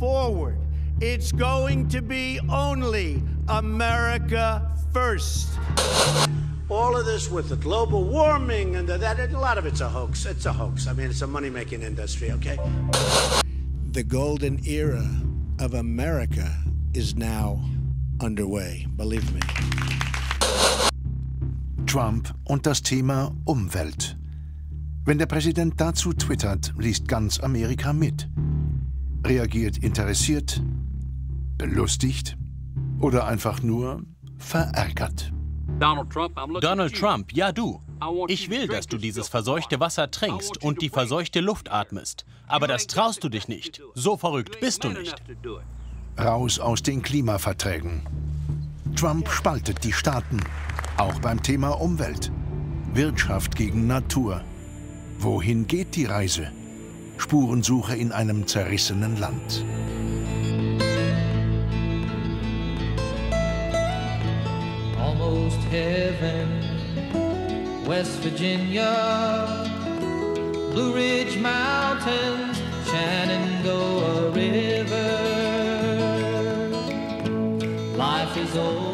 forward, it's going to be only America first. All of this with the global warming and the, that, a lot of it's a hoax. It's a hoax. I mean, it's a money making industry, okay? The golden era of America is now underway, believe me. Trump und das Thema Umwelt. Wenn der Präsident dazu twittert, liest ganz Amerika mit. Reagiert interessiert, belustigt oder einfach nur verärgert. Donald Trump, ja du. Ich will, dass du dieses verseuchte Wasser trinkst und die verseuchte Luft atmest. Aber das traust du dich nicht. So verrückt bist du nicht. Raus aus den Klimaverträgen. Trump spaltet die Staaten, auch beim Thema Umwelt. Wirtschaft gegen Natur. Wohin geht die Reise? Spurensuche in einem zerrissenen Land. Almost heaven, West Virginia, Blue Ridge Mountains, Shenandoah River. Life is old.